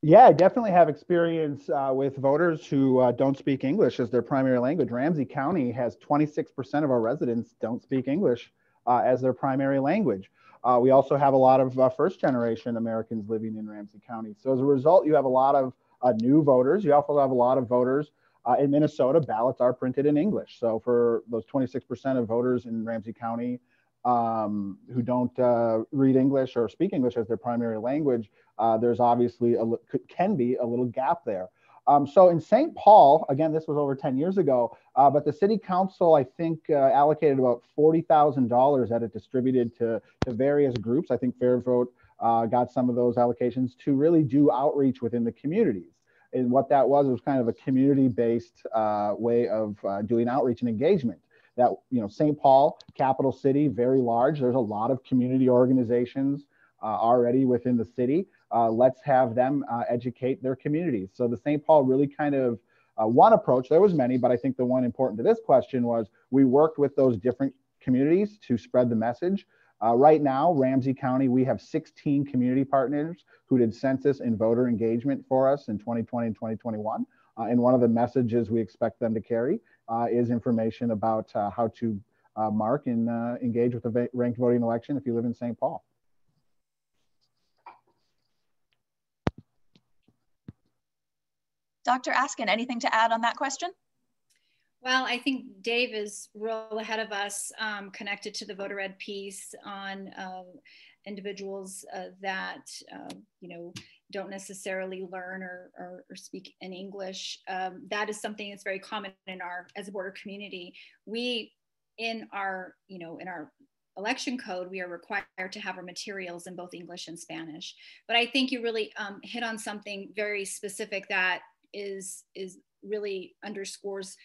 Yeah, I definitely have experience uh, with voters who uh, don't speak English as their primary language. Ramsey County has 26% of our residents don't speak English uh, as their primary language. Uh, we also have a lot of uh, first generation Americans living in Ramsey County. So as a result, you have a lot of uh, new voters. You also have a lot of voters in Minnesota, ballots are printed in English. So for those 26% of voters in Ramsey County, um, who don't uh, read English or speak English as their primary language, uh, there's obviously a can be a little gap there. Um, so in St. Paul, again, this was over 10 years ago, uh, but the city council, I think, uh, allocated about $40,000 that it distributed to, to various groups. I think FairVote uh, got some of those allocations to really do outreach within the communities. And what that was was kind of a community-based uh, way of doing outreach and engagement. That you know, St. Paul, capital city, very large. There's a lot of community organizations uh, already within the city. Uh, let's have them uh, educate their communities. So the St. Paul really kind of one approach. There was many, but I think the one important to this question was we worked with those different communities to spread the message. Uh, right now, Ramsey County, we have 16 community partners who did census and voter engagement for us in 2020 and 2021. Uh, and one of the messages we expect them to carry uh, is information about uh, how to uh, mark and uh, engage with the ranked voting election if you live in St. Paul. Dr. Askin, anything to add on that question? Well, I think Dave is real ahead of us, um, connected to the voter ed piece on um, individuals uh, that uh, you know don't necessarily learn or, or, or speak in English. Um, that is something that's very common in our as a border community. We in our you know in our election code, we are required to have our materials in both English and Spanish. But I think you really um, hit on something very specific that is is really underscores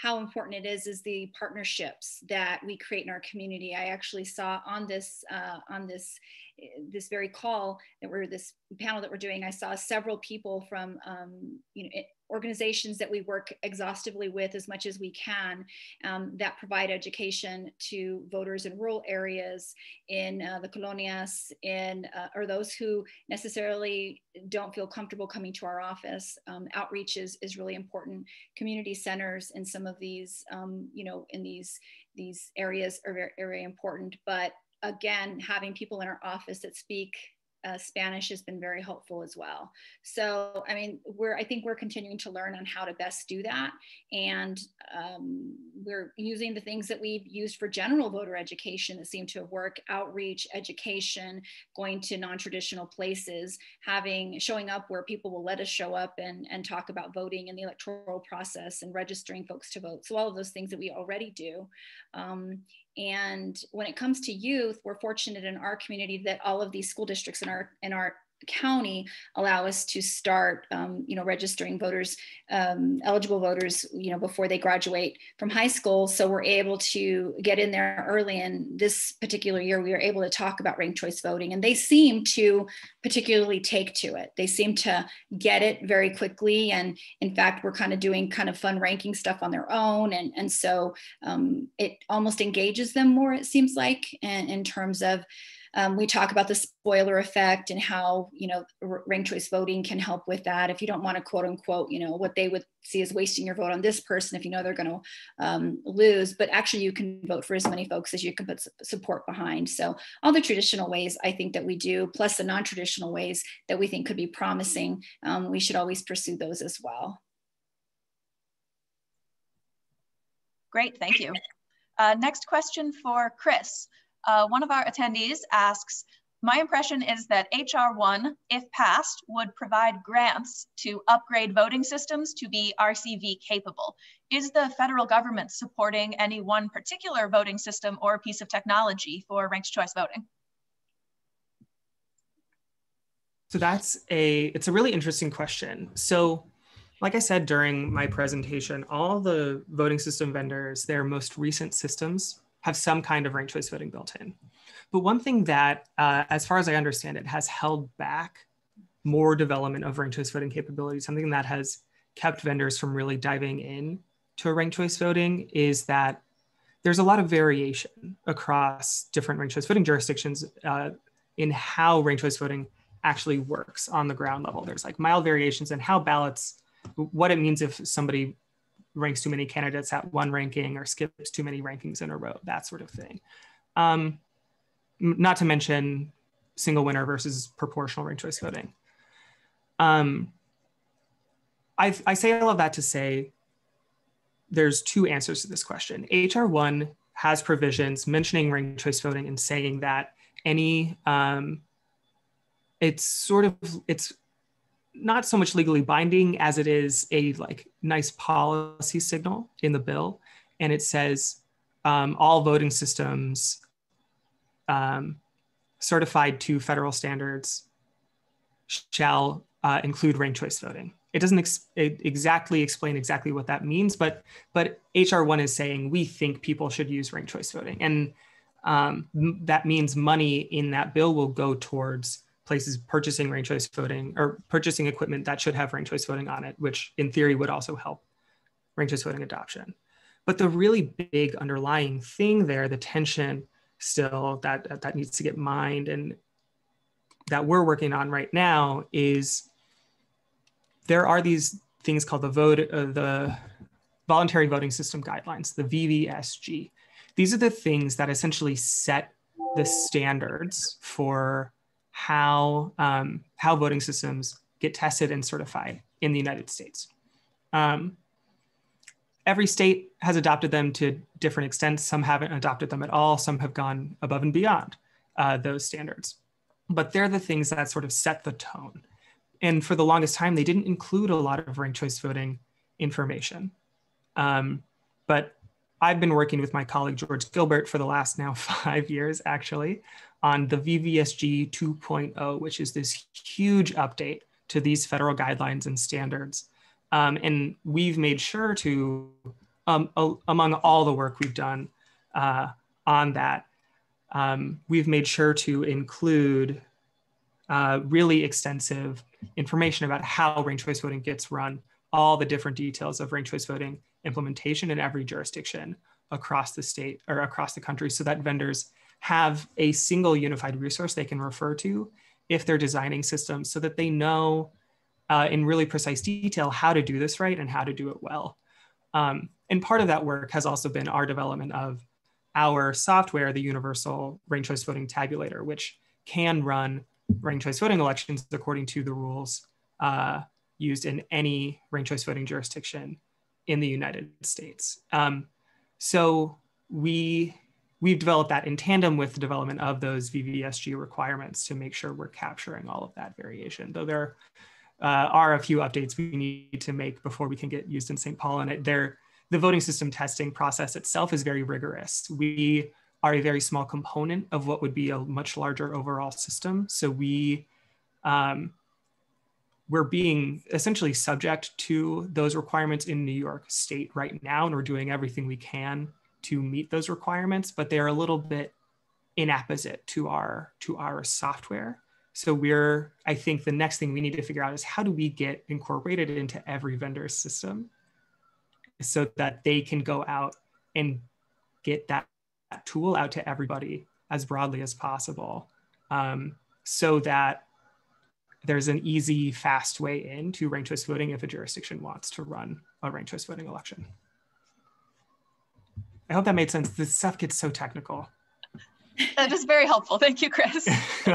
how important it is is the partnerships that we create in our community. I actually saw on this uh, on this this very call that we're this panel that we're doing. I saw several people from um, you know organizations that we work exhaustively with as much as we can um, that provide education to voters in rural areas, in uh, the colonias, in uh, or those who necessarily don't feel comfortable coming to our office. Um, outreach is, is really important. Community centers in some of these, um, you know, in these these areas are very, very important. But again, having people in our office that speak uh, Spanish has been very helpful as well. So, I mean, we're, I think we're continuing to learn on how to best do that. And um, we're using the things that we've used for general voter education that seem to worked outreach, education, going to non traditional places, having, showing up where people will let us show up and, and talk about voting and the electoral process and registering folks to vote. So, all of those things that we already do. Um, and when it comes to youth, we're fortunate in our community that all of these school districts in our in our county allow us to start um, you know registering voters um, eligible voters you know before they graduate from high school. So we're able to get in there early and this particular year we were able to talk about ranked choice voting and they seem to particularly take to it. They seem to get it very quickly and in fact we're kind of doing kind of fun ranking stuff on their own and and so um, it almost engages them more it seems like in, in terms of um, we talk about the spoiler effect and how you know ranked choice voting can help with that. If you don't want to quote unquote, you know what they would see as wasting your vote on this person if you know they're going to um, lose, but actually you can vote for as many folks as you can put support behind. So all the traditional ways I think that we do, plus the non-traditional ways that we think could be promising, um, we should always pursue those as well. Great, thank you. Uh, next question for Chris. Uh, one of our attendees asks, my impression is that HR1, if passed, would provide grants to upgrade voting systems to be RCV capable. Is the federal government supporting any one particular voting system or piece of technology for ranked choice voting? So that's a, it's a really interesting question. So like I said during my presentation, all the voting system vendors, their most recent systems have some kind of ranked choice voting built in. But one thing that, uh, as far as I understand it, has held back more development of ranked choice voting capability, something that has kept vendors from really diving in to ranked choice voting is that there's a lot of variation across different ranked choice voting jurisdictions uh, in how ranked choice voting actually works on the ground level. There's like mild variations in how ballots, what it means if somebody ranks too many candidates at one ranking or skips too many rankings in a row, that sort of thing. Um, not to mention single winner versus proportional ranked choice voting. Um, I, say all of that to say there's two answers to this question. HR1 has provisions mentioning ranked choice voting and saying that any, um, it's sort of, it's not so much legally binding as it is a like nice policy signal in the bill and it says um, all voting systems um, certified to federal standards shall uh, include ranked choice voting. It doesn't ex- exactly explain exactly what that means, but but HR one is saying we think people should use ranked choice voting, and um, that means money in that bill will go towards places purchasing ranked choice voting or purchasing equipment that should have ranked choice voting on it, which in theory would also help ranked choice voting adoption. But the really big underlying thing there, the tension still that that needs to get mined and that we're working on right now is there are these things called the vote uh, the voluntary voting system guidelines the vvsg these are the things that essentially set the standards for how um, how voting systems get tested and certified in the united states um, every state has adopted them to different extents some haven't adopted them at all some have gone above and beyond uh, those standards but they're the things that sort of set the tone. And for the longest time, they didn't include a lot of ranked choice voting information. Um, but I've been working with my colleague George Gilbert for the last now <laughs> five years, actually, on the VVSG 2.0, which is this huge update to these federal guidelines and standards. Um, and we've made sure to, um, among all the work we've done uh, on that, um, we've made sure to include uh, really extensive information about how ranked choice voting gets run, all the different details of ranked choice voting implementation in every jurisdiction across the state or across the country so that vendors have a single unified resource they can refer to if they're designing systems so that they know uh, in really precise detail how to do this right and how to do it well. Um, and part of that work has also been our development of our software, the Universal Ranked Choice Voting Tabulator, which can run ranked choice voting elections according to the rules uh, used in any ranked choice voting jurisdiction in the United States. Um, so we we've developed that in tandem with the development of those VVSG requirements to make sure we're capturing all of that variation. Though there uh, are a few updates we need to make before we can get used in St. Paul, and it, there the voting system testing process itself is very rigorous. We are a very small component of what would be a much larger overall system. So we um, we're being essentially subject to those requirements in New York State right now, and we're doing everything we can to meet those requirements, but they are a little bit inapposite to our to our software. So we're, I think the next thing we need to figure out is how do we get incorporated into every vendor's system so that they can go out and get that tool out to everybody as broadly as possible um, so that there's an easy, fast way into ranked choice voting if a jurisdiction wants to run a ranked choice voting election. I hope that made sense. This stuff gets so technical. That is very helpful. Thank you, Chris. <laughs>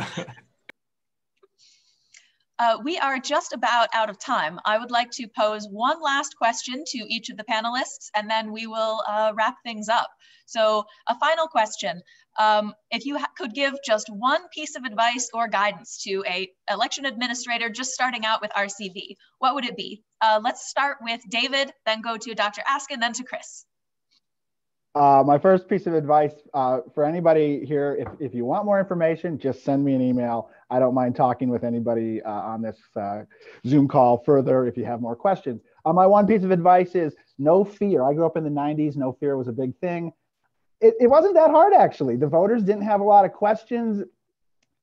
Uh, we are just about out of time. I would like to pose one last question to each of the panelists, and then we will uh, wrap things up. So a final question. Um, if you could give just one piece of advice or guidance to a election administrator just starting out with RCV, what would it be? Uh, let's start with David, then go to Dr. Askin, then to Chris. Uh, my first piece of advice uh, for anybody here, if, if you want more information, just send me an email. I don't mind talking with anybody uh, on this uh, Zoom call further if you have more questions. Uh, my one piece of advice is no fear. I grew up in the 90s, no fear was a big thing. It, it wasn't that hard, actually. The voters didn't have a lot of questions.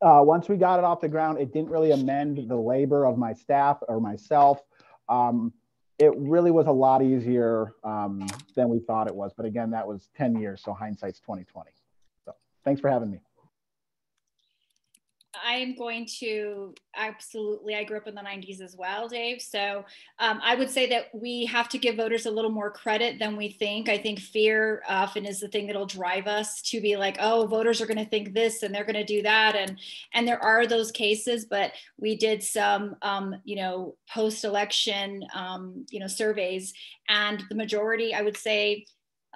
Uh, once we got it off the ground, it didn't really amend the labor of my staff or myself. Um, it really was a lot easier um, than we thought it was. But again, that was 10 years, so hindsight's 2020. So thanks for having me. I'm going to absolutely, I grew up in the 90s as well, Dave. So um, I would say that we have to give voters a little more credit than we think. I think fear often is the thing that'll drive us to be like, oh, voters are going to think this and they're going to do that. And, and there are those cases, but we did some, um, you know, post election, um, you know, surveys and the majority, I would say,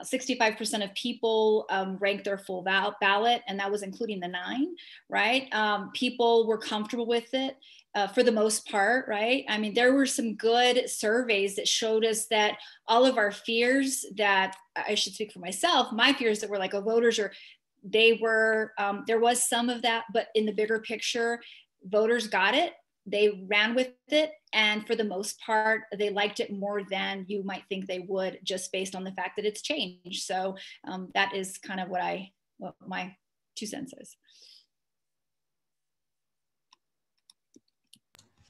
65% of people um, ranked their full ballot, and that was including the nine, right? Um, people were comfortable with it uh, for the most part, right? I mean, there were some good surveys that showed us that all of our fears that I should speak for myself, my fears that were like, oh, voters are they were, um, there was some of that, but in the bigger picture, voters got it. They ran with it. And for the most part, they liked it more than you might think they would just based on the fact that it's changed. So um, that is kind of what I, what my two cents is.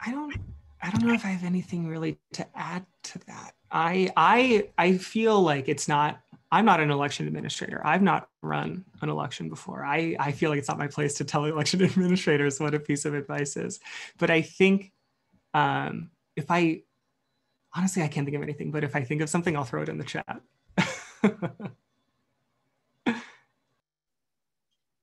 I don't I don't know if I have anything really to add to that. I I I feel like it's not I'm not an election administrator. I've not run an election before. I, I feel like it's not my place to tell election <laughs> administrators what a piece of advice is. But I think um, if I, honestly, I can't think of anything, but if I think of something, I'll throw it in the chat. <laughs>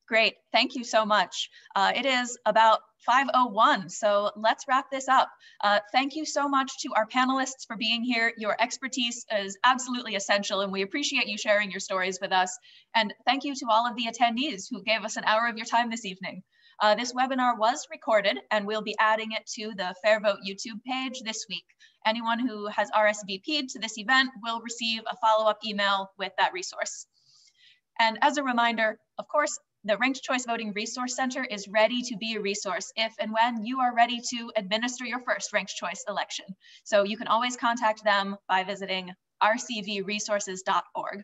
Great, thank you so much. Uh, it is about 501, so let's wrap this up. Uh, thank you so much to our panelists for being here. Your expertise is absolutely essential and we appreciate you sharing your stories with us. And thank you to all of the attendees who gave us an hour of your time this evening. Uh, this webinar was recorded and we'll be adding it to the FairVote YouTube page this week. Anyone who has RSVP'd to this event will receive a follow-up email with that resource. And as a reminder, of course, the Ranked Choice Voting Resource Center is ready to be a resource if and when you are ready to administer your first ranked choice election. So you can always contact them by visiting rcvresources.org.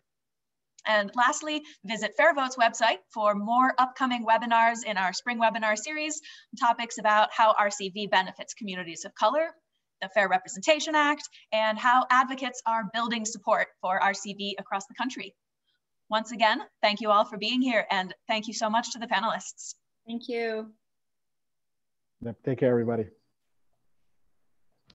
And lastly, visit FairVote's website for more upcoming webinars in our spring webinar series, topics about how RCV benefits communities of color, the Fair Representation Act, and how advocates are building support for RCV across the country. Once again, thank you all for being here and thank you so much to the panelists. Thank you. Yep, take care, everybody.